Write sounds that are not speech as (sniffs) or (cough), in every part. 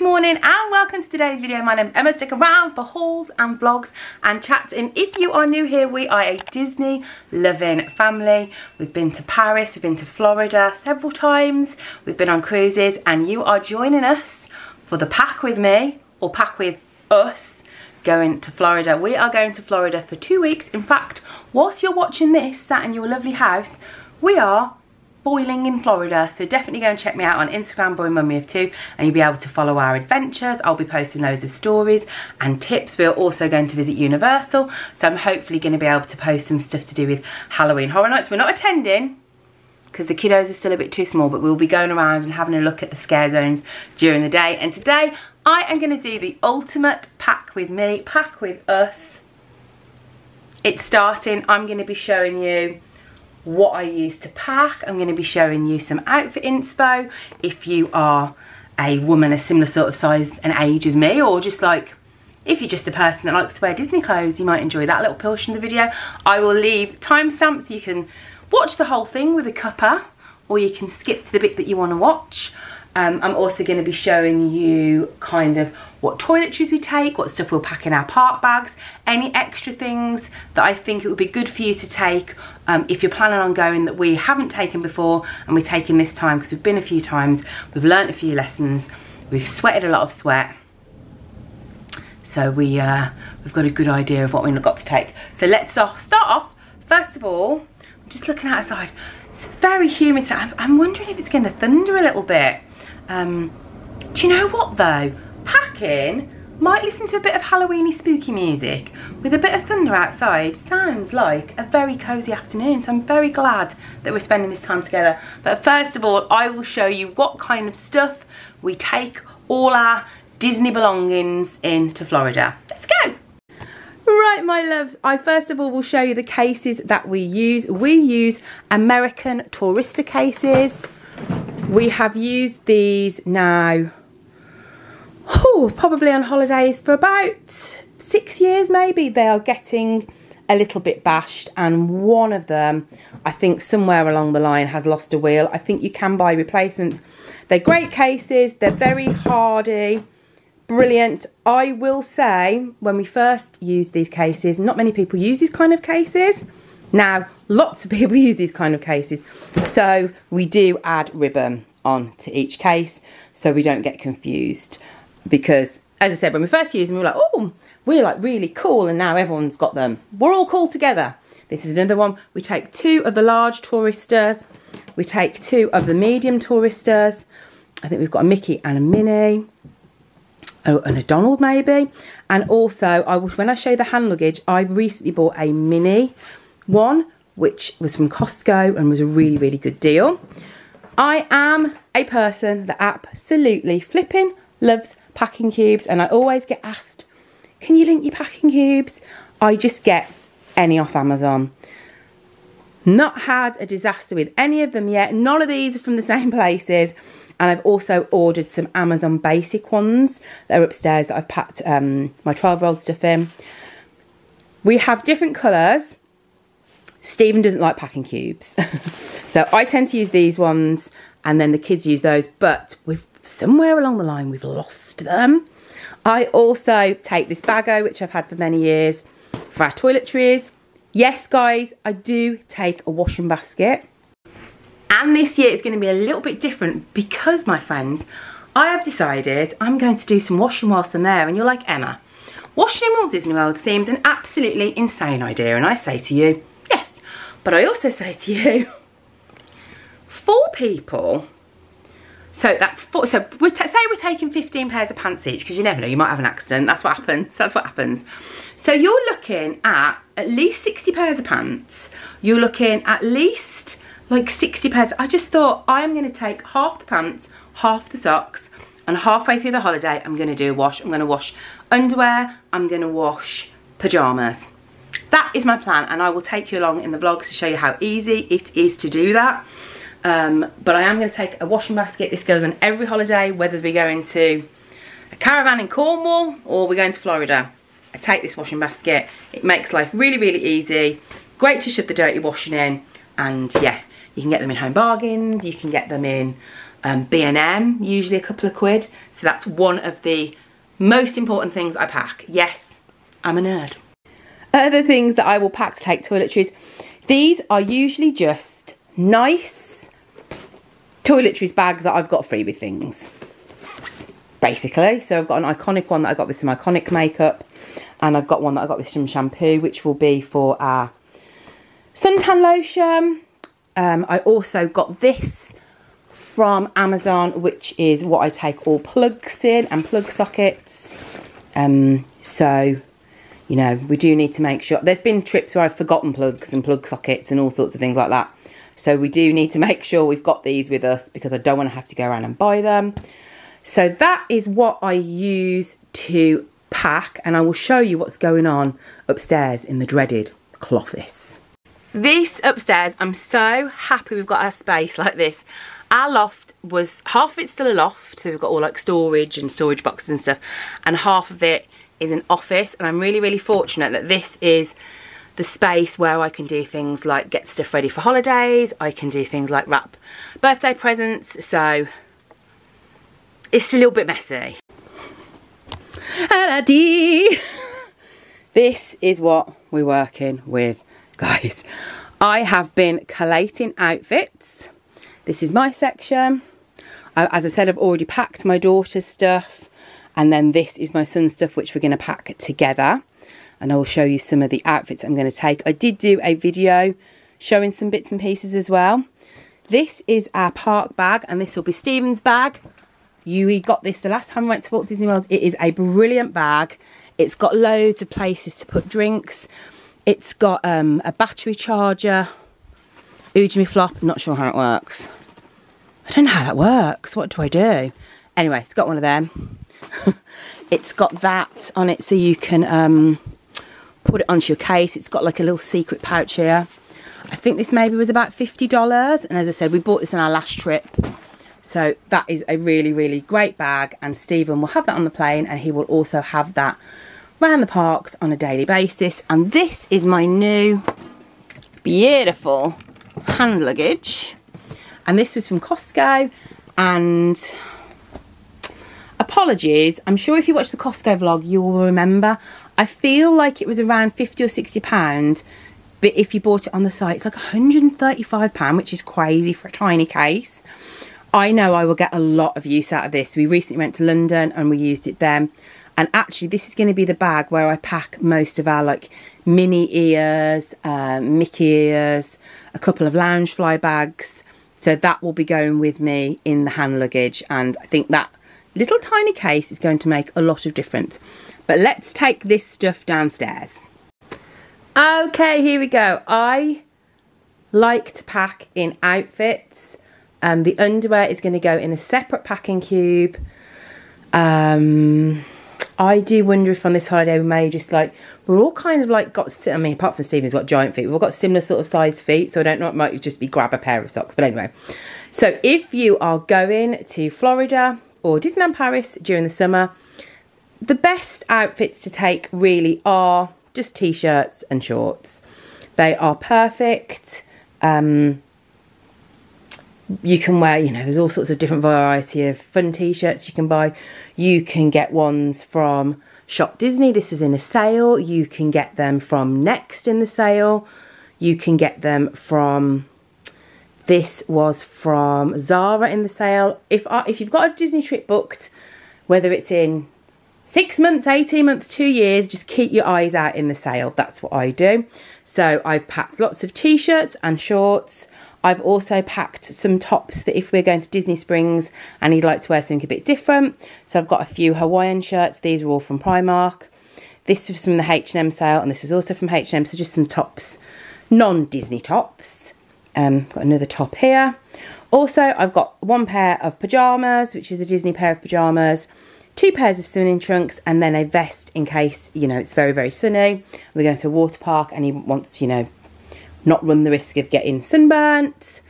good morning and welcome to today's video. My name is Emma. Stick around for hauls and vlogs and chats. And if you are new here, we are a Disney loving family. We've been to Paris, we've been to Florida several times. We've been on cruises and you are joining us for the pack with me or pack with us going to Florida. We are going to Florida for two weeks. In fact, whilst you're watching this sat in your lovely house, we are boiling in Florida. So definitely go and check me out on Instagram, Brummy Mummy of Two, and you'll be able to follow our adventures. I'll be posting loads of stories and tips. We're also going to visit Universal, so I'm hopefully going to be able to post some stuff to do with Halloween Horror Nights. We're not attending because the kiddos are still a bit too small, but we'll be going around and having a look at the scare zones during the day. And today, I am going to do the ultimate pack with me, pack with us. It's starting. I'm going to be showing you what I use to pack. I'm going to be showing you some outfit inspo if you are a woman a similar sort of size and age as me or just like if you're just a person that likes to wear Disney clothes you might enjoy that little portion of the video. I will leave timestamps so you can watch the whole thing with a cuppa or you can skip to the bit that you want to watch. Um, I'm also going to be showing you kind of what toiletries we take, what stuff we'll pack in our park bags, any extra things that I think it would be good for you to take um, if you're planning on going that we haven't taken before and we're taking this time because we've been a few times, we've learnt a few lessons, we've sweated a lot of sweat. So we, uh, we've got a good idea of what we've got to take. So let's off, start off. First of all, I'm just looking outside. It's very humid. I'm, I'm wondering if it's going to thunder a little bit. Um, do you know what though? Packing? Might listen to a bit of Halloweeny spooky music. With a bit of thunder outside sounds like a very cosy afternoon so I'm very glad that we're spending this time together. But first of all I will show you what kind of stuff we take all our Disney belongings into Florida. Let's go! Right, my loves, I first of all will show you the cases that we use. We use American Tourister cases. We have used these now, oh, probably on holidays for about six years maybe. They are getting a little bit bashed and one of them, I think somewhere along the line has lost a wheel. I think you can buy replacements. They're great cases, they're very hardy, brilliant. I will say, when we first used these cases, not many people use these kind of cases. Now, lots of people (laughs) use these kind of cases. So we do add ribbon on to each case so we don't get confused. Because, as I said, when we first used them, we were like, oh, we're like really cool. And now everyone's got them. We're all cool together. This is another one. We take two of the large touristers. We take two of the medium touristers. I think we've got a Mickey and a Minnie. Oh, and a Donald maybe. And also, I when I show the hand luggage, I recently bought a mini one, which was from Costco and was a really, really good deal. I am a person that absolutely flipping loves packing cubes and I always get asked, can you link your packing cubes? I just get any off Amazon. Not had a disaster with any of them yet. None of these are from the (laughs) same places. And I've also ordered some Amazon basic ones that are upstairs that I've packed um, my 12 year old stuff in. We have different colours. Stephen doesn't like packing cubes. (laughs) so I tend to use these ones and then the kids use those. But we've somewhere along the line, we've lost them. I also take this Bago, which I've had for many years, for our toiletries. Yes, guys, I do take a washing basket. And this year it's going to be a little bit different because, my friends, I have decided I'm going to do some washing whilst I'm there. And you're like, Emma, washing in Walt Disney World seems an absolutely insane idea. And I say to you, yes. but I also say to you, (laughs) four people, so that's four, so we say we're taking 15 pairs of pants each, because you never know, you might have an accident, that's what happens, that's what happens. So you're looking at at least 60 pairs of pants, you're looking at least like 60 pairs. I just thought I'm gonna take half the pants, half the socks, and halfway through the holiday, I'm gonna do a wash. I'm gonna wash underwear, I'm gonna wash pajamas that is my plan and I will take you along in the vlog to show you how easy it is to do that. Um, but I am going to take a washing basket. This goes on every holiday, whether we're going to a caravan in Cornwall or we're going to Florida. I take this washing basket. It makes life really, really easy. Great to shove the dirty washing in. And yeah, You can get them in Home Bargains, you can get them in um, B&M, usually a couple of quid. So that's one of the most important things I pack. Yes, I'm a nerd. Other things that I will pack to take toiletries. These are usually just nice toiletries bags that I've got free with things. Basically, so I've got an iconic one that I got with some iconic makeup and I've got one that I got with some shampoo which will be for our suntan lotion. Um, I also got this from Amazon, which is what I take all plugs in and plug sockets. Um, so, you know, we do need to make sure. There's been trips where I've forgotten plugs and plug sockets and all sorts of things like that. So we do need to make sure we've got these with us because I don't want to have to go around and buy them. So that is what I use to pack and I will show you what's going on upstairs in the dreaded clothes. This upstairs, I'm so happy we've got our space like this. Our loft was, half of it's still a loft, so we've got all like storage and storage boxes and stuff, and half of it is an office, and I'm really, really fortunate that this is the space where I can do things like get stuff ready for holidays, I can do things like wrap birthday presents, so it's a little bit messy. This is what we're working with, guys. I have been collating outfits. This is my section. I, as I said, I've already packed my daughter's stuff. And then this is my son's stuff, which we're going to pack together. And I will show you some of the outfits I'm going to take. I did do a video showing some bits and pieces as well. This is our park bag, and this will be Stephen's bag. You got this the last time we went to Walt Disney World. It is a brilliant bag. It's got loads of places to put drinks. It's got um, a battery charger. Ujimi flop, not sure how it works. I don't know how that works. What do I do? Anyway, it's got one of them. (laughs) it's got that on it so you can um, put it onto your case. It's got like a little secret pouch here. I think this maybe was about $50. And as I said, we bought this on our last trip. So that is a really, really great bag. And Stephen will have that on the plane and he will also have that around the parks on a daily basis. And this is my new beautiful hand luggage. And this was from Costco. And apologies, I'm sure if you watch the Costco vlog, you will remember. I feel like it was around 50 or 60 pound. But if you bought it on the site, it's like 135 pound, which is crazy for a tiny case. I know I will get a lot of use out of this. We recently went to London and we used it then. And actually, this is going to be the bag where I pack most of our like mini ears, uh, Mickey ears, a couple of Loungefly bags. So that will be going with me in the hand luggage. And I think that little tiny case is going to make a lot of difference. But let's take this stuff downstairs. Okay, here we go. I like to pack in outfits um, the underwear is going to go in a separate packing cube. Um, I do wonder if on this holiday we may just like, we're all kind of like got, I mean, apart from Stephen's got giant feet, we've all got similar sort of size feet. So I don't know, it might just be grab a pair of socks. But anyway, so if you are going to Florida or Disneyland Paris during the summer, the best outfits to take really are just t-shirts and shorts. They are perfect. Um, you can wear, you know, there's all sorts of different variety of fun t-shirts you can buy. You can get ones from Shop Disney. This was in a sale. You can get them from Next in the sale. You can get them from, this was from Zara in the sale. If, I, if you've got a Disney trip booked, whether it's in six months, 18 months, two years, just keep your eyes out in the sale. That's what I do. So I've packed lots of t-shirts and shorts I've also packed some tops for if we're going to Disney Springs and you'd like to wear something a bit different. So I've got a few Hawaiian shirts. These are all from Primark. This was from the H&M sale and this was also from H&M. So just some tops, non-Disney tops. Um, got another top here. Also, I've got one pair of pyjamas, which is a Disney pair of pyjamas, two pairs of swimming trunks, and then a vest in case, you know, it's very, very sunny. We're going to a water park and he wants you know, not run the risk of getting sunburnt.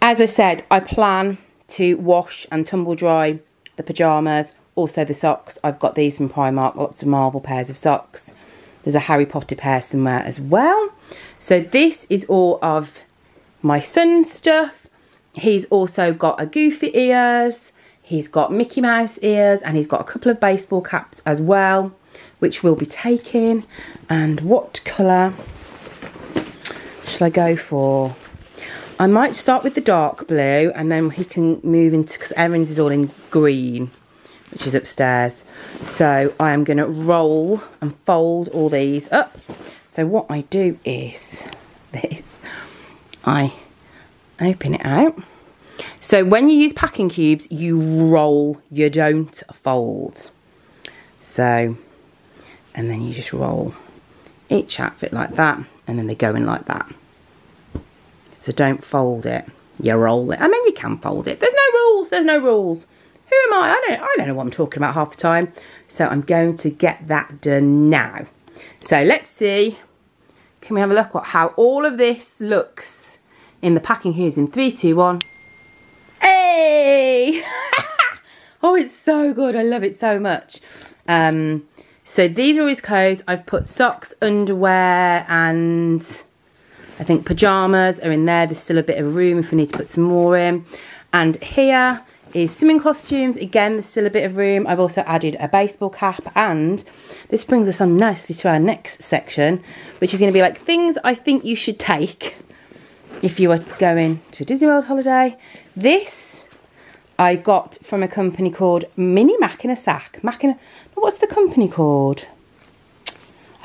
As I said, I plan to wash and tumble dry the pyjamas, also the socks. I've got these from Primark, lots of Marvel pairs of socks. There's a Harry Potter pair somewhere as well. So this is all of my son's stuff. He's also got a Goofy ears. He's got Mickey Mouse ears and he's got a couple of baseball caps as well, which we'll be taking. And what colour shall I go for? I might start with the dark blue and then he can move into, because Erin's is all in green, which is upstairs. So I am going to roll and fold all these up. So what I do is (laughs) this. I open it out. So when you use packing cubes, you roll, you don't fold. So, and then you just roll each outfit like that, and then they go in like that. So don't fold it, you roll it. I mean, you can fold it. There's no rules, there's no rules. Who am I? I don't, I don't know what I'm talking about half the time. So I'm going to get that done now. So let's see. Can we have a look at how all of this looks in the packing cubes in three, two, one. Hey! (laughs) oh, it's so good. I love it so much. Um, so these are his clothes. I've put socks, underwear and I think pyjamas are in there. There's still a bit of room if we need to put some more in. And here is swimming costumes. Again, there's still a bit of room. I've also added a baseball cap and this brings us on nicely to our next section, which is going to be like things I think you should take if you are going to a Disney World holiday. This I got from a company called Mini Mac in a Sack. Mac in a, what's the company called?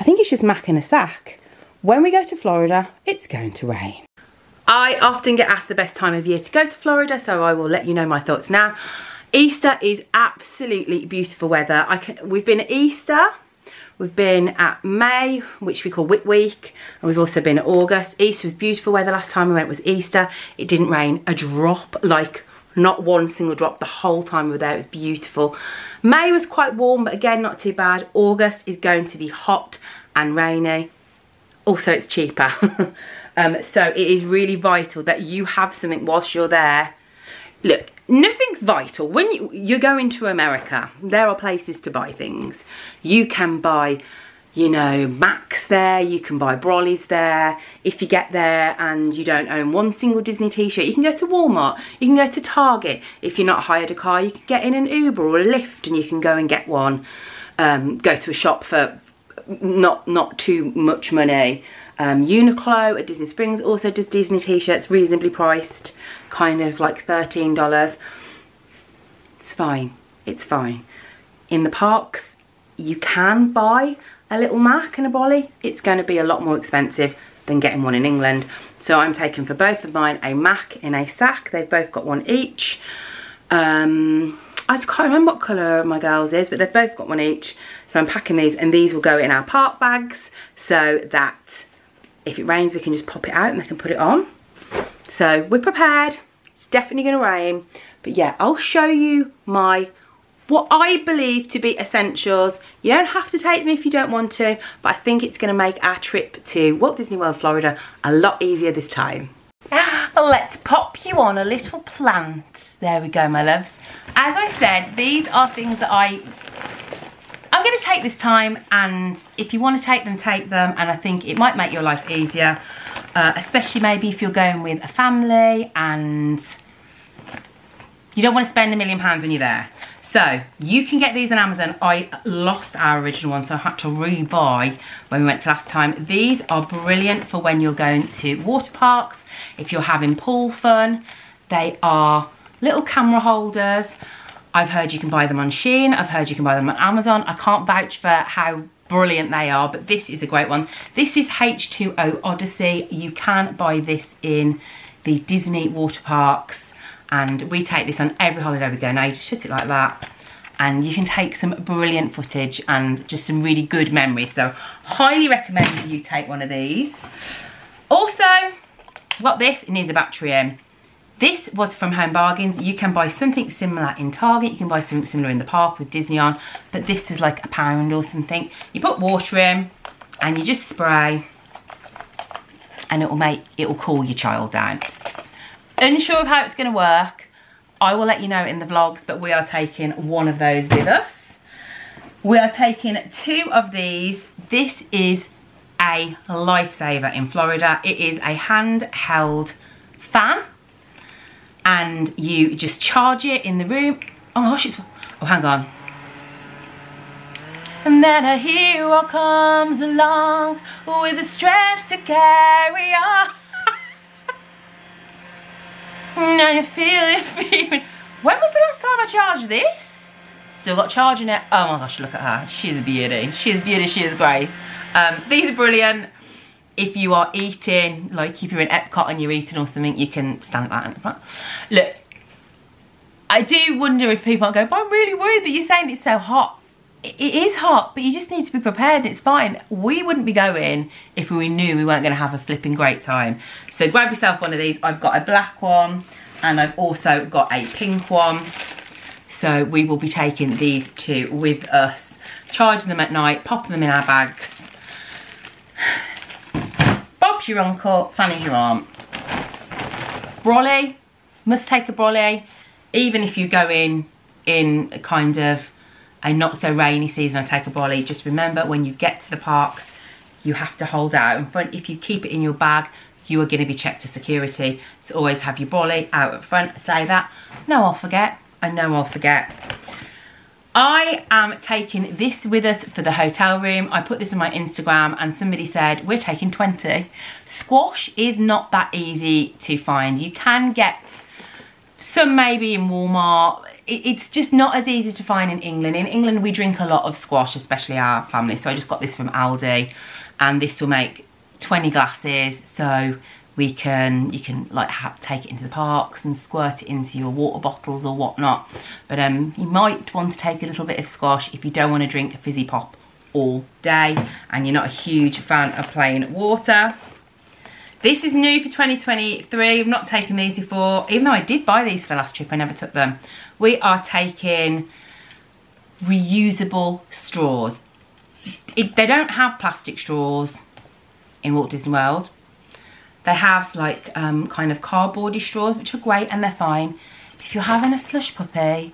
I think it's just Mac in a Sack. When we go to Florida, it's going to rain. I often get asked the best time of year to go to Florida, so I will let you know my thoughts now. Easter is absolutely beautiful weather. I can, we've been at Easter, we've been at May, which we call Whit Week, and we've also been at August. Easter was beautiful weather. Last time we went was Easter. It didn't rain a drop, like not one single drop the whole time we were there. It was beautiful. May was quite warm, but again, not too bad. August is going to be hot and rainy. Also, it's cheaper. (laughs) Um, so it is really vital that you have something whilst you're there. Look, nothing's vital. When you, you're going to America, there are places to buy things. You can buy you know, Max there, you can buy Brolly's there. If you get there and you don't own one single Disney t-shirt, you can go to Walmart, you can go to Target. If you're not hired a car, you can get in an Uber or a Lyft and you can go and get one. Um, go to a shop for not, not too much money. Um, Uniqlo at Disney Springs also does Disney t-shirts, reasonably priced, kind of like $13. It's fine, it's fine. In the parks, you can buy a little Mac and a bolly, It's going to be a lot more expensive than getting one in England. So I'm taking for both of mine a Mac in a sack. They've both got one each. Um, I can't remember what colour my girls is, but they've both got one each. So I'm packing these and these will go in our park bags so that if it rains we can just pop it out and they can put it on so we're prepared it's definitely going to rain but yeah I'll show you my what I believe to be essentials. You don't have to take them if you don't want to, but I think it's going to make our trip to Walt Disney World, Florida a lot easier this time. (gasps) Let's pop you on a little plant. There we go, my loves. As I said, these are things that I I'm going to take this time and if you want to take them, take them. And I think it might make your life easier, uh, especially maybe if you're going with a family and you don't want to spend a million pounds when you're there. So you can get these on Amazon. I lost our original one, so I had to rebuy when we went to last time. These are brilliant for when you're going to water parks, if you're having pool fun. They are little camera holders. I've heard you can buy them on Shein. I've heard you can buy them on Amazon. I can't vouch for how brilliant they are, but this is a great one. This is H2O Odyssey. You can buy this in the Disney water parks and we take this on every holiday we go. Now you just shut it like that and you can take some brilliant footage and just some really good memories. So highly recommend you take one of these. Also, what this, needs a battery in. This was from Home Bargains. You can buy something similar in Target. You can buy something similar in the park with Disney on. But this was like a pound or something. You put water in and you just spray and it will make, it will cool your child down. Unsure of how it's going to work. I will let you know in the vlogs, but we are taking one of those with us. We are taking two of these. This is a lifesaver in Florida. It is a handheld fan and you just charge it in the room. Oh my gosh, it's, oh hang on. And then a hero comes along with the strength to carry on. Now you feel it feeling. When was the last time I charged this? Still got charging it. Oh my gosh, look at her. She's a beauty. She's beauty, she is grace. Um, these are brilliant. If you are eating, like if you're in Epcot and you're eating or something, you can stand that in front. Look, I do wonder if people are going, but I'm really worried that you're saying it's so hot it is hot, but you just need to be prepared. It's fine. We wouldn't be going if we knew we weren't going to have a flipping great time. So grab yourself one of these. I've got a black one and I've also got a pink one. So we will be taking these two with us, charging them at night, popping them in our bags. Bob's your uncle, Fanny's your aunt. Brolly, must take a brolly, even if you go in in a kind of a not so rainy season, I take a brolly. Just remember when you get to the parks, you have to hold out in front. If you keep it in your bag, you are going to be checked to security. So always have your brolly out at front. Say that. No, I'll forget. I know I'll forget. I am taking this with us for the hotel room. I put this on my Instagram and somebody said, we're taking 20. Squash is not that easy to find. You can get some maybe in Walmart it's just not as easy to find in England. In England, we drink a lot of squash, especially our family. So I just got this from Aldi and this will make 20 glasses. So we can, you can like have, take it into the parks and squirt it into your water bottles or whatnot. But um, you might want to take a little bit of squash if you don't want to drink a fizzy pop all day and you're not a huge fan of plain water. This is new for 2023. I've not taken these before. Even though I did buy these for the last trip, I never took them. We are taking reusable straws. It, they don't have plastic straws in Walt Disney World. They have like um, kind of cardboardy straws, which are great and they're fine. If you're having a slush puppy,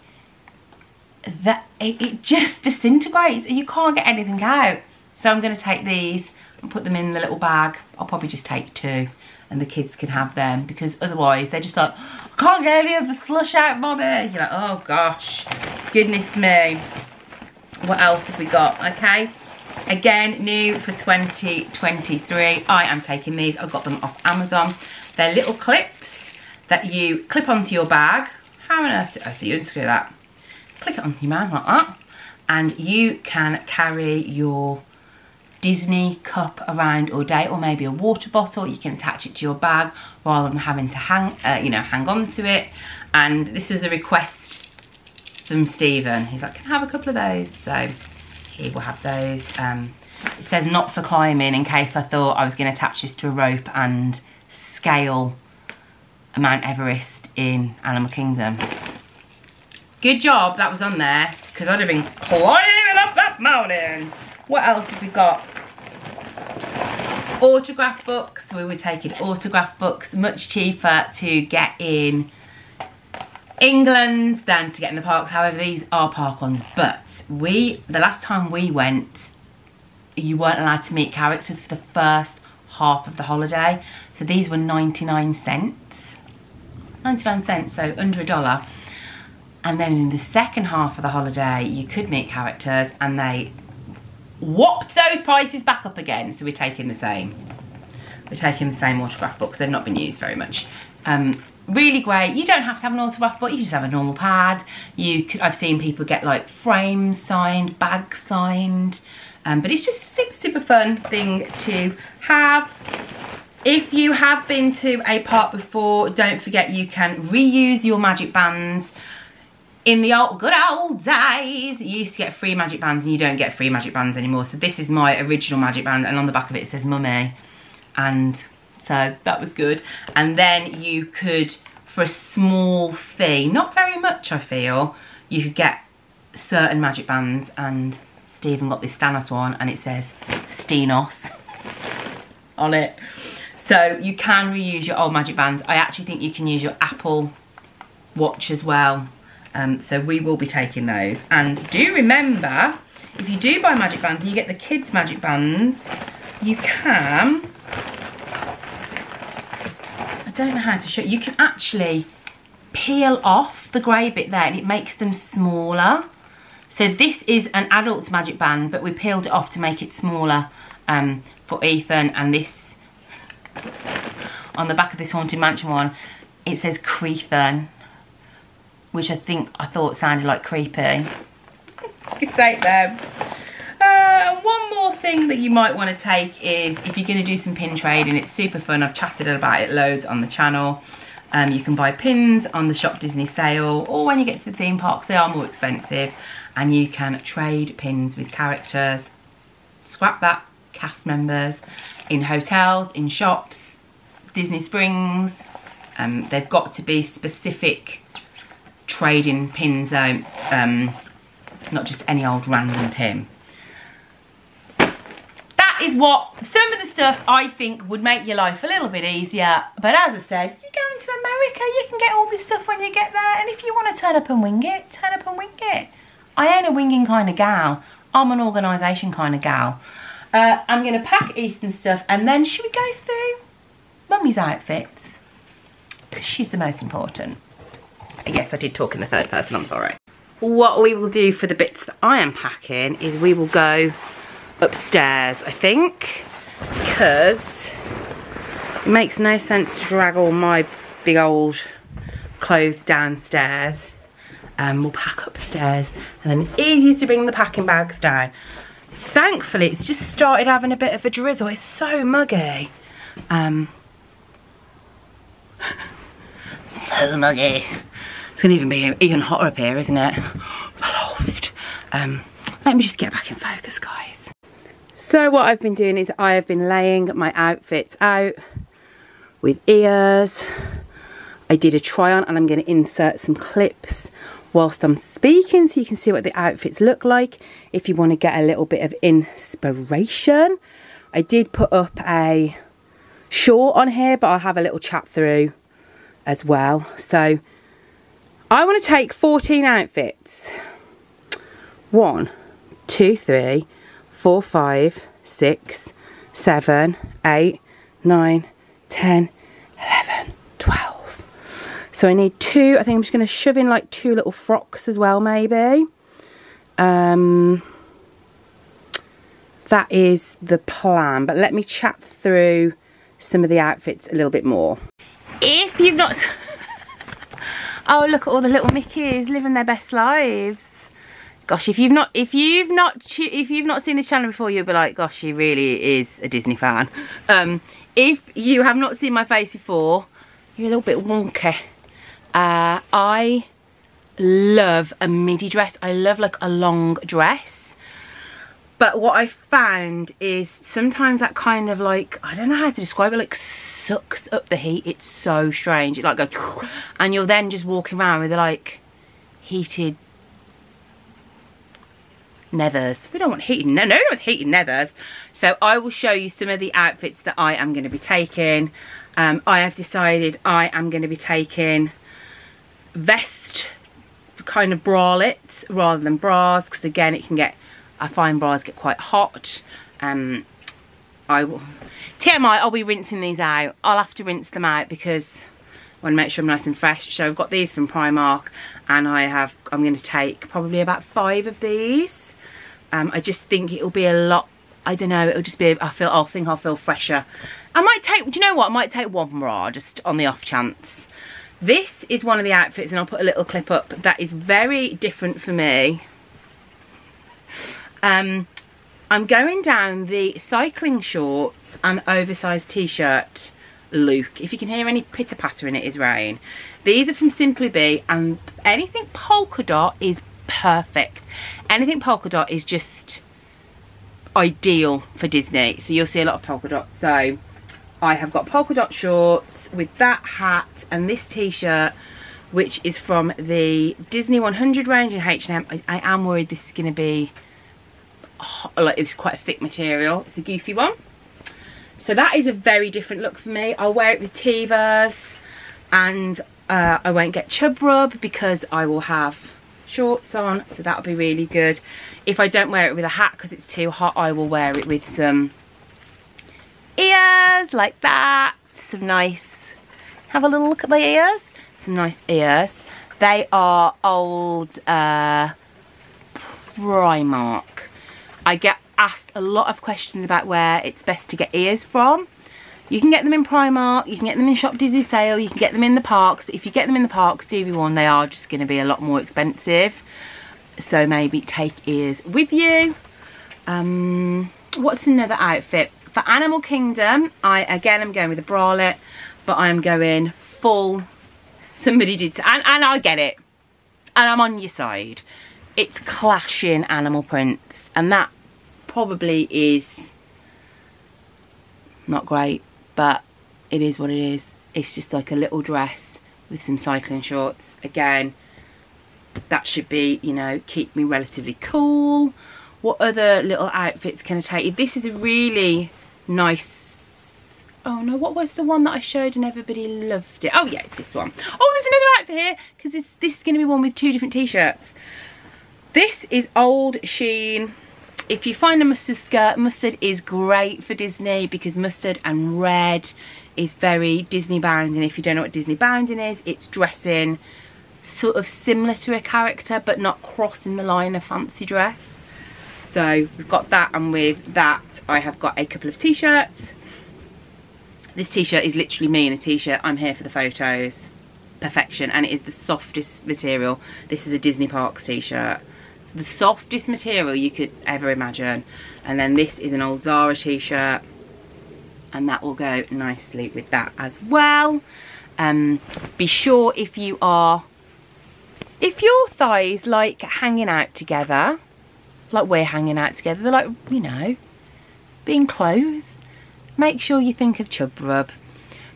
that it, it just disintegrates and you can't get anything out. So I'm going to take these put them in the little bag. I'll probably just take two and the kids can have them because otherwise they're just like, I can't get any of the slush out, mommy. You're like, oh gosh, goodness me. What else have we got? Okay, again, new for 2023. I am taking these. I got them off Amazon. They're little clips that you clip onto your bag. How on earth do I oh, see you unscrew that? Click it on your man like that. And you can carry your Disney cup around all day or maybe a water bottle. You can attach it to your bag rather than having to hang, uh, you know, hang on to it. And this was a request from Stephen. He's like, can I have a couple of those? So he will have those. Um, it says not for climbing in case I thought I was going to attach this to a rope and scale a Mount Everest in Animal Kingdom. Good job that was on there because I'd have been climbing up that mountain. What else have we got? Autograph books. We were taking autograph books. Much cheaper to get in England than to get in the parks. However, these are park ones. But we, the last time we went, you weren't allowed to meet characters for the first half of the holiday. So these were 99 cents. 99 cents, so under a dollar. And then in the second half of the holiday, you could meet characters and they whopped those prices back up again. So we're taking the same. We're taking the same autograph books. They've not been used very much. Um, really great. You don't have to have an autograph book. You just have a normal pad. You could, I've seen people get like frames signed, bags signed. Um, but it's just a super, super fun thing to have. If you have been to a park before, don't forget you can reuse your magic bands in the old good old days, you used to get free magic bands and you don't get free magic bands anymore. So this is my original magic band and on the back of it, it says mummy. And so that was good. And then you could, for a small fee, not very much I feel, you could get certain magic bands and Stephen got this Thanos one and it says Stenos on it. So you can reuse your old magic bands. I actually think you can use your Apple watch as well um, so we will be taking those. And do remember, if you do buy magic bands and you get the kids magic bands, you can, I don't know how to show you. Can actually peel off the grey bit there and it makes them smaller. So this is an adult's magic band, but we peeled it off to make it smaller um, for Ethan. And this, on the back of this Haunted Mansion one, it says Creethan, which I think I thought sounded like creepy. (laughs) you can take them. Uh, one more thing that you might want to take is if you're going to do some pin trading, it's super fun. I've chatted about it loads on the channel. Um, you can buy pins on the Shop Disney sale or when you get to the theme parks, they are more expensive and you can trade pins with characters. Scrap that, cast members in hotels, in shops, Disney Springs. Um, they've got to be specific trading pins out, um, not just any old random pin That is what some of the stuff I think would make your life a little bit easier. But as I said, you're going to America, you can get all this stuff when you get there. And if you want to turn up and wing it, turn up and wing it. I ain't a winging kind of gal. I'm an organisation kind of gal. Uh, I'm going to pack Ethan's stuff and then should we go through Mummy's outfits? Because she's the most important. Yes, I did talk in the third person, I'm sorry. What we will do for the bits that I am packing is we will go upstairs, I think, because it makes no sense to drag all my big old clothes downstairs. Um, we'll pack upstairs and then it's easier to bring the packing bags down. Thankfully, it's just started having a bit of a drizzle. It's so muggy. Um, so muggy. It's gonna even be even hotter up here, isn't it? loft. Um, let me just get back in focus, guys. So what I've been doing is I have been laying my outfits out with ears. I did a try on and I'm going to insert some clips whilst I'm speaking so you can see what the outfits look like if you want to get a little bit of inspiration. I did put up a short on here but I'll have a little chat through as well. So I want to take 14 outfits. One, two, three, four, five, six, seven, eight, nine, ten, eleven, twelve. So I need two, I think I'm just going to shove in like two little frocks as well maybe. Um, that is the plan, but let me chat through some of the outfits a little bit more. If you've not... (laughs) oh, look at all the little Mickeys living their best lives. Gosh if you've not if you've not if you've not seen this channel before you'll be like gosh she really is a disney fan. Um, if you have not seen my face before you're a little bit wonky. Uh, i love a midi dress. I love like a long dress but what i found is sometimes that kind of like i don't know how to describe it like sucks up the heat it's so strange it like goes (sniffs) and you're then just walking around with like heated nethers. We don't want heating, no, no one wants heating nethers. So I will show you some of the outfits that I am going to be taking. Um, I have decided I am going to be taking vest kind of bralettes rather than bras because again it can get, I find bras get quite hot. Um, I will, TMI, I'll be rinsing these out. I'll have to rinse them out because I want to make sure I'm nice and fresh. So I've got these from Primark and I have, I'm going to take probably about five of these um, I just think it'll be a lot, I don't know, it'll just be, I feel, I think I'll feel fresher. I might take, do you know what, I might take one bra just on the off chance. This is one of the outfits and I'll put a little clip up that is very different for me. Um, I'm going down the cycling shorts and oversized t-shirt Luke. If you can hear any pitter patter in it is rain. These are from Simply Be and anything polka dot is perfect. Anything polka dot is just ideal for Disney. So you'll see a lot of polka dots. So I have got polka dot shorts with that hat and this t-shirt which is from the Disney 100 range in H&M. I, I am worried this is going to be like it's quite a thick material. It's a goofy one. So that is a very different look for me. I'll wear it with Tevas and uh, I won't get chub rub because I will have shorts on so that'll be really good if I don't wear it with a hat because it's too hot I will wear it with some ears like that some nice Have a little look at my ears. Some nice ears. They are old uh, Primark. I get asked a lot of questions about where it's best to get ears from. You can get them in Primark, you can get them in Shop Disney Sale, you can get them in the parks, but if you get them in the parks, do be warned, they are just going to be a lot more expensive. So maybe take ears with you. Um, what's another outfit? For Animal Kingdom, I again I'm going with a bralette, but I'm going full. Somebody did, and, and I get it. And I'm on your side. It's clashing animal prints, and that probably is not great but it is what it is. It's just like a little dress with some cycling shorts. Again that should be you know keep me relatively cool. What other little outfits can I take? This is a really nice oh no what was the one that I showed and everybody loved it? Oh yeah it's this one. Oh there's another outfit here because this, this is going to be one with two different t-shirts. This is old Shein if you find a mustard skirt, mustard is great for Disney because mustard and red is very Disney bounding. If you don't know what Disney bounding is, it's dressing sort of similar to a character but not crossing the line of fancy dress. So we've got that and with that I have got a couple of t-shirts. This t-shirt is literally me in a t-shirt. I'm here for the photos. Perfection and it is the softest material. This is a Disney Parks t-shirt the softest material you could ever imagine. And then this is an old Zara t-shirt and that will go nicely with that as well. Um, be sure if you are, if your thighs like hanging out together, like we're hanging out together, they're like, you know, being close, make sure you think of Chub Rub.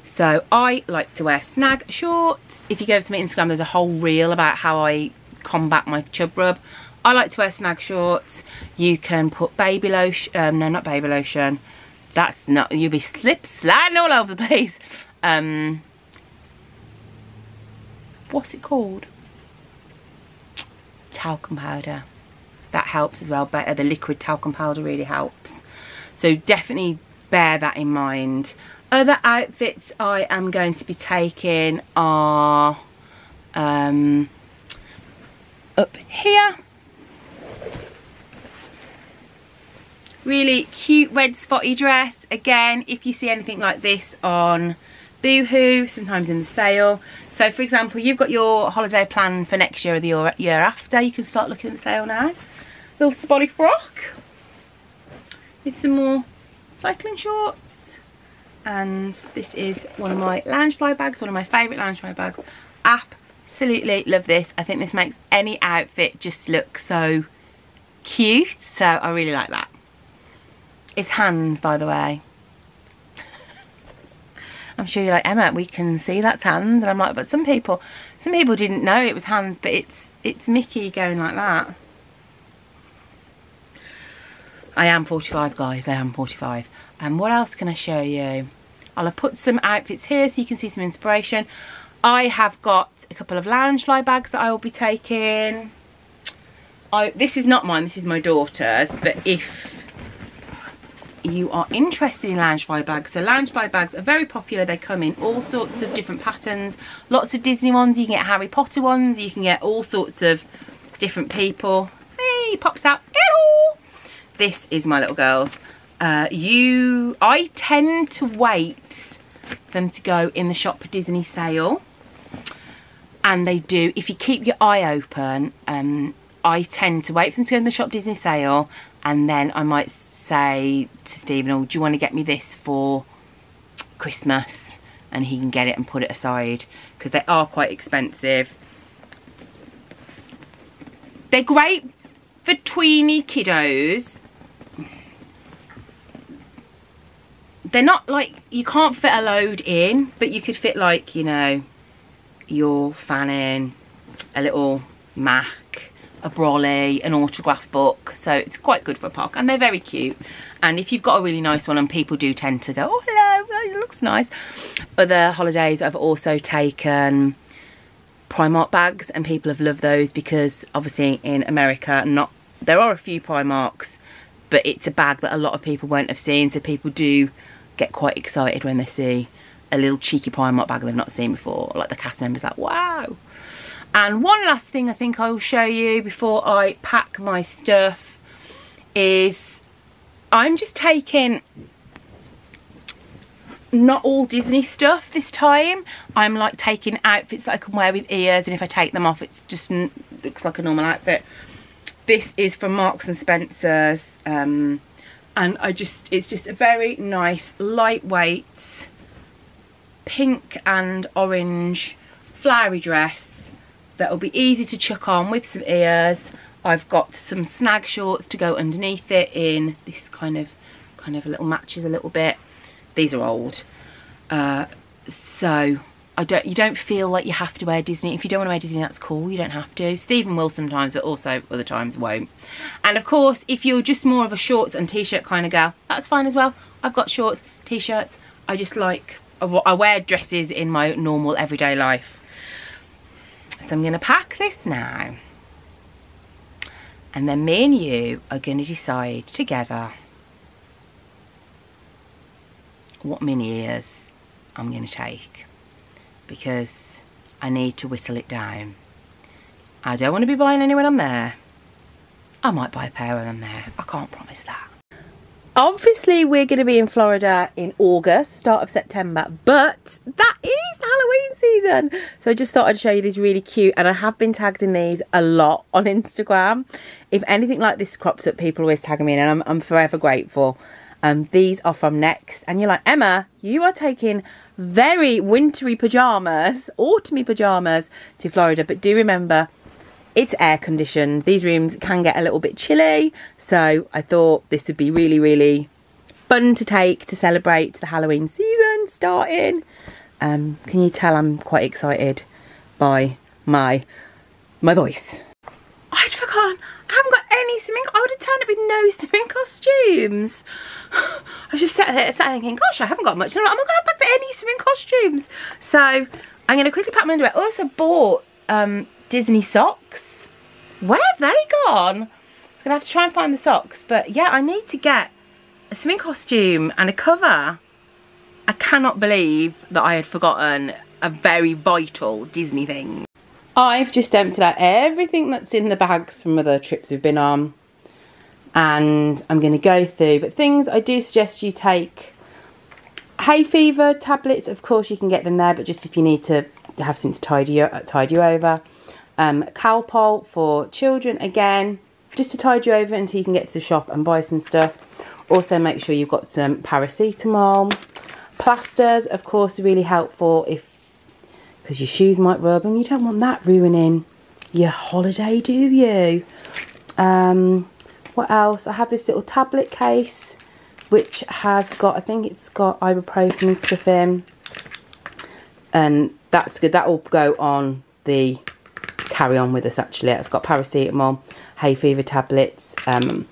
So I like to wear snag shorts. If you go to my Instagram, there's a whole reel about how I combat my Chub Rub. I like to wear snag shorts. You can put baby lotion, um, no not baby lotion. That's not, you'll be slip sliding all over the place. Um, what's it called? Talcum powder. That helps as well, better. the liquid talcum powder really helps. So definitely bear that in mind. Other outfits I am going to be taking are um, up here Really cute red spotty dress. Again, if you see anything like this on Boohoo, sometimes in the sale. So for example, you've got your holiday plan for next year or the year after. You can start looking at the sale now. Little spotty frock with some more cycling shorts. And this is one of my Loungefly bags, one of my favourite Loungefly bags. Absolutely love this. I think this makes any outfit just look so cute. So I really like that. It's hands, by the way. I'm sure you're like, Emma, we can see that's hands. And I'm like, but some people, some people didn't know it was hands, but it's, it's Mickey going like that. I am 45, guys. I am 45. And what else can I show you? I'll have put some outfits here so you can see some inspiration. I have got a couple of Loungefly bags that I will be taking. I, this is not mine, this is my daughter's, but if you are interested in Loungefly bags. So Loungefly bags are very popular. They come in all sorts of different patterns. Lots of Disney ones. You can get Harry Potter ones. You can get all sorts of different people. Hey, pops out. Hello. This is my little girls. Uh, you, I tend to wait them to go in the shop for Disney sale. And they do, if you keep your eye open, um, I tend to wait for them to go in the shop Disney sale and then I might say to Stephen, oh, do you want to get me this for Christmas? And he can get it and put it aside because they are quite expensive. They're great for tweeny kiddos. They're not like, you can't fit a load in, but you could fit like, you know, your fan in, a little Mac, a brolly, an autograph book. So it's quite good for a park and they're very cute. And if you've got a really nice one and people do tend to go, oh hello, oh, it looks nice. Other holidays I've also taken Primark bags and people have loved those because obviously in America not there are a few Primarks but it's a bag that a lot of people won't have seen so people do get quite excited when they see a little cheeky Primark bag they've not seen before. Like the cast members like, wow. And one last thing I think I will show you before I pack my stuff is I'm just taking not all Disney stuff this time. I'm like taking outfits that I can wear with ears and if I take them off it's just looks like a normal outfit. This is from Marks and Spencer's um, and I just, it's just a very nice lightweight pink and orange flowery dress that will be easy to chuck on with some ears. I've got some snag shorts to go underneath it in this kind of, kind of a little matches a little bit. These are old. Uh, so I don't, you don't feel like you have to wear Disney. If you don't want to wear Disney, that's cool. You don't have to. Stephen will sometimes, but also other times won't. And of course, if you're just more of a shorts and t-shirt kind of girl, that's fine as well. I've got shorts, t-shirts. I just like, I wear dresses in my normal everyday life. So I'm going to pack this now. And then me and you are going to decide together what Minnie ears I'm going to take because I need to whittle it down. I don't want to be buying any when I'm there. I might buy a pair when I'm there. I can't promise that. Obviously, we're going to be in Florida in August, start of September, but that is season. So I just thought I'd show you these really cute, and I have been tagged in these a lot (laughs) on Instagram. If anything like this crops up, people always tag me in, and I'm, I'm forever grateful. Um, these are from Next, and you're like, Emma, you are taking very wintry pyjamas, autumny pyjamas to Florida, but do remember, it's air conditioned. These rooms can get a little bit chilly. So I thought this would be really, really fun to take to celebrate the Halloween season starting. Um, can you tell I'm quite excited by my my voice? I'd forgotten. I haven't got any swimming. I would have turned up with no (laughs) swimming costumes. (sighs) I was just sat there thinking, gosh, I haven't got much. I'm not going to pack any swimming costumes. So I'm going to quickly pack my underwear. I also bought um, Disney socks. Where have they gone? I'm going to have to try and find the socks. But yeah, I need to get a swimming costume and a cover. I cannot believe that I had forgotten a very vital Disney thing. I've just emptied out everything that's in the bags from other trips we've been on. And I'm going to go through. But things I do suggest you take hay fever tablets. Of course you can get them there. But just if you need to have something to tide you, tide you over um, Calpol for children again, just to tide you over until you can get to the shop and buy some stuff. Also make sure you've got some paracetamol. Plasters, of course, are really helpful if because your shoes might rub and you don't want that ruining your holiday, do you? Um, what else? I have this little tablet case which has got, I think it's got ibuprofen and stuff in. And that's good. That will go on the carry on with us actually. It's got paracetamol, hay fever tablets, um,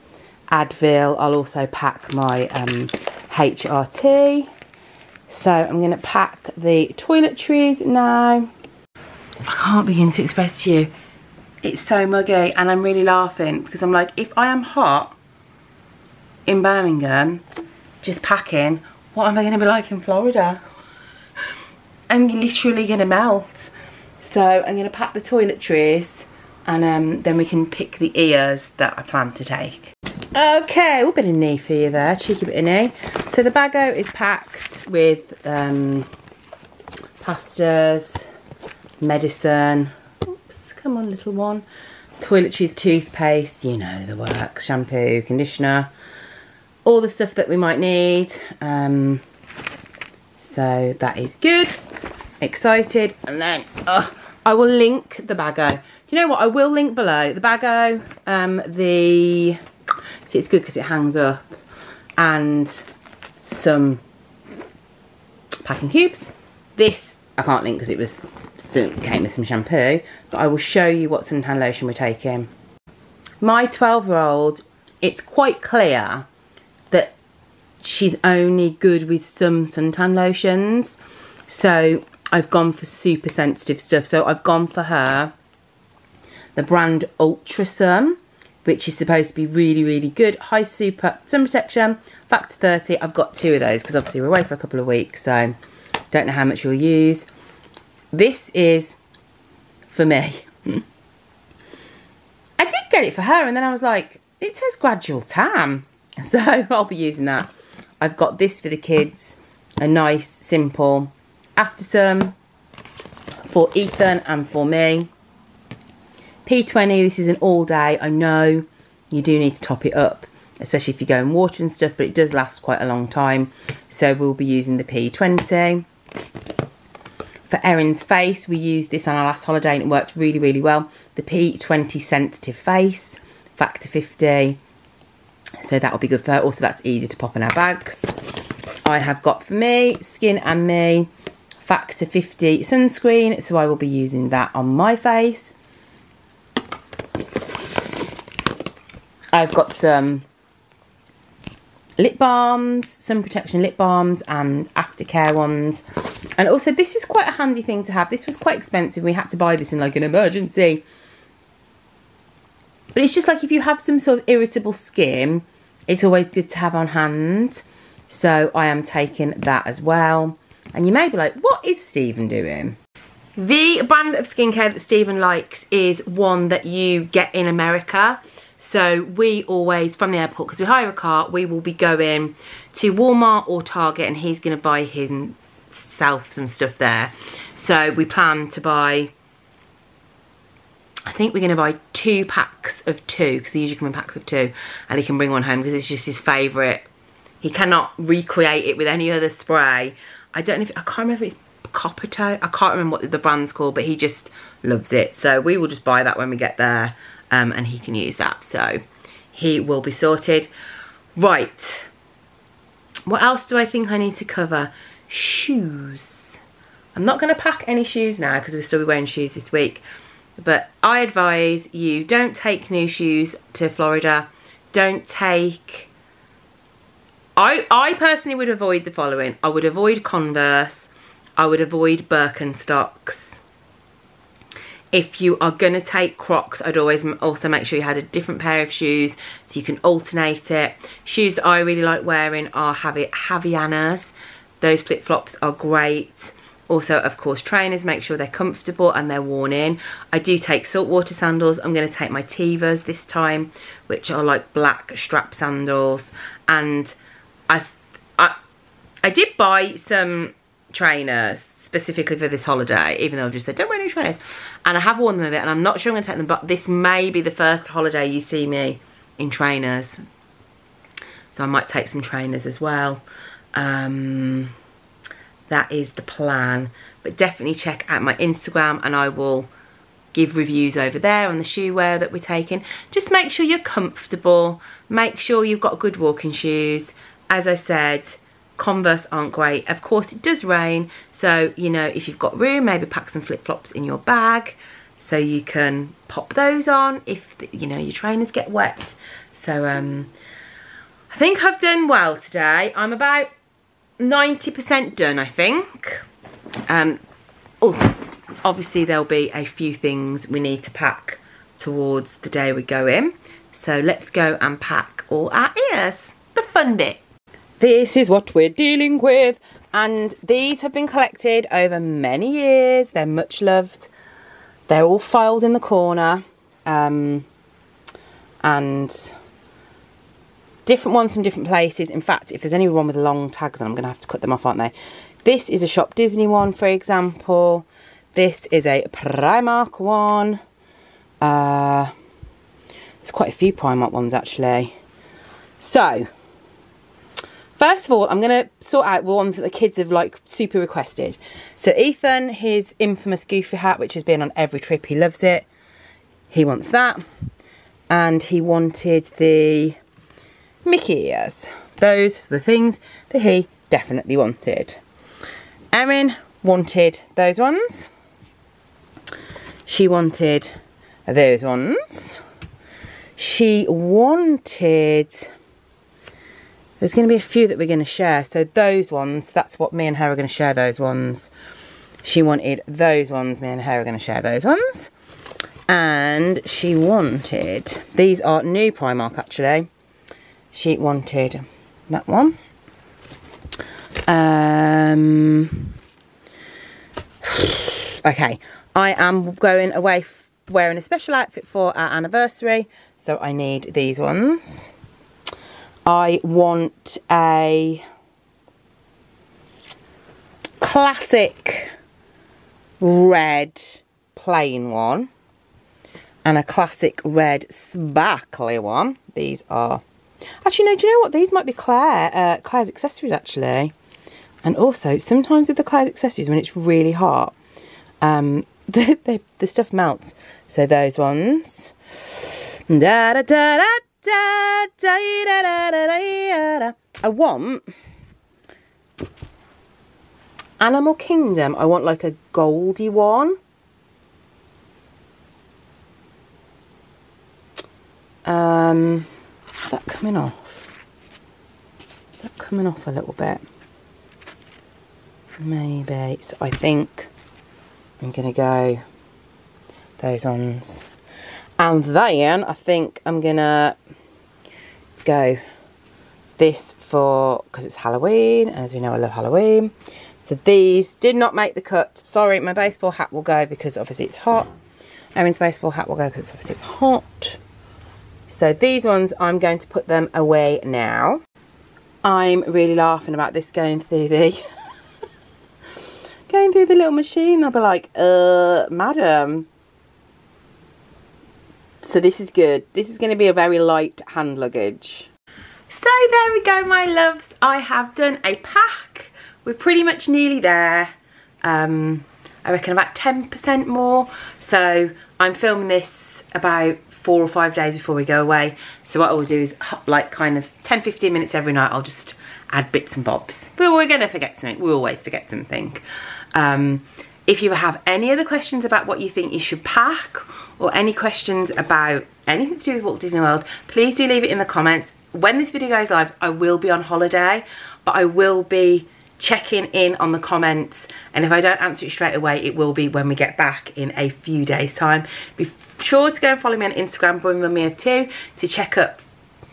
Advil. I'll also pack my um, HRT. So I'm going to pack the toiletries now. I can't begin to express to you. It's so muggy and I'm really laughing because I'm like, if I am hot in Birmingham, just packing, what am I going to be like in Florida? I'm literally going to melt. So I'm going to pack the toiletries and um, then we can pick the ears that I plan to take. Okay, a bit of knee for you there, cheeky bit of knee. So the Bago is packed with um, pastas, medicine, oops, come on little one, toiletries, toothpaste, you know the works, shampoo, conditioner, all the stuff that we might need. Um, so that is good, excited, and then, uh, I will link the Bago. Do you know what? I will link below the Bago, um, the, see it's good because it hangs up, and some packing cubes. This, I can't link because it was, came with some shampoo, but I will show you what suntan lotion we're taking. My 12 year old, it's quite clear that she's only good with some suntan lotions. So I've gone for super sensitive stuff. So I've gone for her the brand Ultrasun, which is supposed to be really, really good. High super sun protection, factor 30. I've got two of those because obviously we're away for a couple of weeks. So Don't know how much you'll use. This is for me. (laughs) I did get it for her and then I was like, it says gradual tan. (laughs) So I'll be using that. I've got this for the kids. A nice, simple after sun for Ethan and for me. P20, this is an all day. I know you do need to top it up, especially if you go in water and stuff, but it does last quite a long time. So we'll be using the P20. For Erin's face, we used this on our last holiday and it worked really, really well. The P20 Sensitive Face, Factor 50. So that will be good for her. Also, that's easy to pop in our bags. I have got for me, Skin and Me, Factor 50 sunscreen. So I will be using that on my face. I've got some lip balms, sun protection lip balms and aftercare ones. And also this is quite a handy thing to have. This was quite expensive. We had to buy this in like an emergency. But it's just like if you have some sort of irritable skin, it's always good to have on hand. So I am taking that as well. And you may be like, what is Stephen doing? The brand of skincare that Stephen likes is one that you get in America. So we always, from the airport, because we hire a car, we will be going to Walmart or Target and he's going to buy himself some stuff there. So we plan to buy, I think we're going to buy two packs of two, because they usually come in packs of two, and he can bring one home because it's just his favourite. He cannot recreate it with any other spray. I don't know if, I can't remember if it's Copper Coppertone. I can't remember what the brand's called, but he just loves it. So we will just buy that when we get there um, and he can use that. So he will be sorted. Right. What else do I think I need to cover? Shoes. I'm not going to pack any shoes now because we'll still be wearing shoes this week. But I advise you don't take new shoes to Florida. Don't take... I, I personally would avoid the following. I would avoid Converse. I would avoid Birkenstocks if you are going to take Crocs, I'd always also make sure you had a different pair of shoes so you can alternate it. Shoes that I really like wearing are Havaianas. Those flip-flops are great. Also, of course, trainers, make sure they're comfortable and they're worn in. I do take saltwater sandals. I'm going to take my Tevas this time, which are like black strap sandals. And I, I, I did buy some trainers specifically for this holiday, even though I've just said, don't wear any trainers. And I have worn them a bit, and I'm not sure I'm going to take them, but this may be the first holiday you see me in trainers. So I might take some trainers as well. Um, that is the plan. But definitely check out my Instagram, and I will give reviews over there on the shoe wear that we're taking. Just make sure you're comfortable. Make sure you've got good walking shoes. As I said, Converse aren't great. Of course, it does rain. So, you know, if you've got room, maybe pack some flip-flops in your bag so you can pop those on if, you know, your trainers get wet. So, um, I think I've done well today. I'm about 90% done, I think. Um, oh, obviously there'll be a few things we need to pack towards the day we go in. So let's go and pack all our ears. The fun bit. This is what we're dealing with. And these have been collected over many years. They're much loved. They're all filed in the corner. Um, and different ones from different places. In fact, if there's any one with long tags on, I'm going to have to cut them off, aren't they? This is a Shop Disney one, for example. This is a Primark one. Uh, there's quite a few Primark ones, actually. So, First of all, I'm going to sort out the ones that the kids have like super requested. So Ethan, his infamous Goofy hat, which has been on every trip, he loves it. He wants that. And he wanted the Mickey ears. Those the things that he definitely wanted. Erin wanted those ones. She wanted those ones. She wanted there's going to be a few that we're going to share. So those ones, that's what me and her are going to share those ones. She wanted those ones. Me and her are going to share those ones. And she wanted, these are new Primark actually. She wanted that one. Um, (sighs) Okay, I am going away wearing a special outfit for our anniversary. So I need these ones. I want a classic red plain one and a classic red sparkly one. These are, actually no, do you know what? These might be Claire, uh, Claire's accessories actually. And also, sometimes with the Claire's accessories, when it's really hot, um, (laughs) the, the, the stuff melts. So those ones. Da, da, da, da, da, da, da, da, da, da, da. I want Animal Kingdom. I want like a goldy one. Um, is that coming off? Is that coming off a little bit? Maybe. So I think I'm going to go those ones. And then I think I'm to go this for, because it's Halloween, and as we know I love Halloween. So these did not make the cut. Sorry, my baseball hat will go because obviously it's hot. Erin's baseball hat will go because obviously it's hot. So these ones, I'm going to put them away now. I'm really laughing about this going through the (laughs) going through the little machine. I'll be like, uh, madam. So this is good. This is going to be a very light hand luggage. So there we go, my loves. I have done a pack. We're pretty much nearly there. Um, I reckon about 10% more. So I'm filming this about four or five days before we go away. So what I will do is like kind of 10, 15 minutes every night, I'll just add bits and bobs. But we're gonna forget something, we always forget something. Um, if you have any other questions about what you think you should pack or any questions about anything to do with Walt Disney World, please do leave it in the comments. When this video goes live, I will be on holiday, but I will be checking in on the comments. And if I don't answer it straight away it will be when we get back in a few days time. Be sure to go and follow me on Instagram Brummy Mummy of Two to check up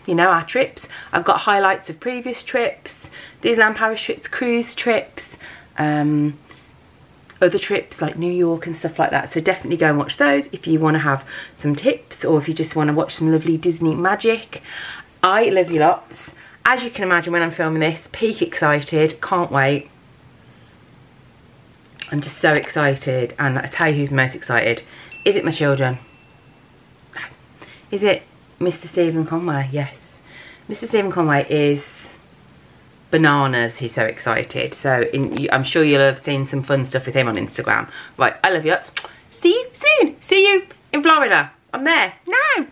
you know our trips. I've got highlights of previous trips Disneyland Paris trips cruise trips um, other trips like New York and stuff like that so definitely go and watch those if you want to have some tips or if you just want to watch some lovely Disney magic I love you lots as you can imagine when I'm filming this, peak excited, can't wait. I'm just so excited and I tell you who's most excited. Is it my children? Is it Mr. Stephen Conway? Yes. Mr. Stephen Conway is bananas. He's so excited. So in, I'm sure you'll have seen some fun stuff with him on Instagram. Right, I love you. See you soon. See you in Florida. I'm there now.